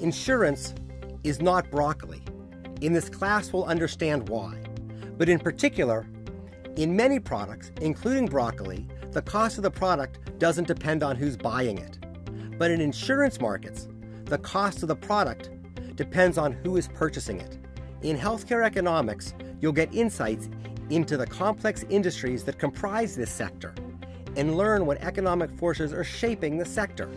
Insurance is not broccoli. In this class, we'll understand why. But in particular, in many products, including broccoli, the cost of the product doesn't depend on who's buying it. But in insurance markets, the cost of the product depends on who is purchasing it. In healthcare economics, you'll get insights into the complex industries that comprise this sector and learn what economic forces are shaping the sector.